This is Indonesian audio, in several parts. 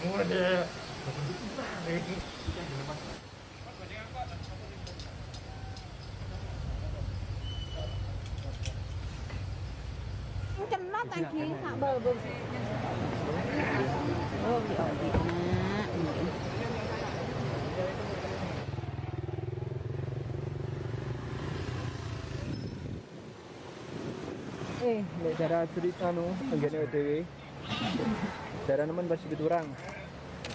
Udah. Cenot lagi, Eh, cerita nu, enggak otw. Cara Darah nemen pasti.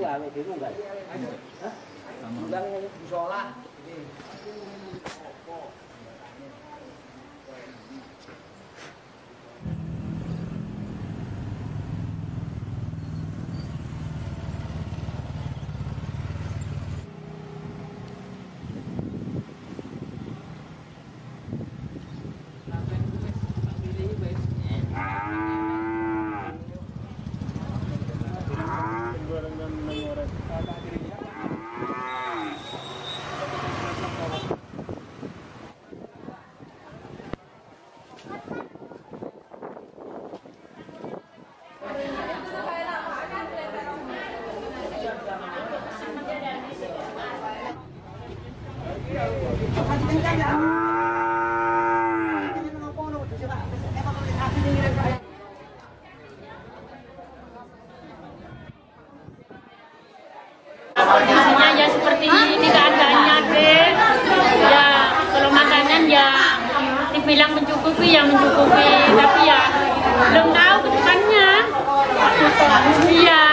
wae dhewe enggak. Hah? Mulang. Kondisinya ya seperti ini keadaannya, deh, Ya, kalau makanan ya dibilang mencukupi ya mencukupi, tapi ya belum tahu ke depannya. Iya.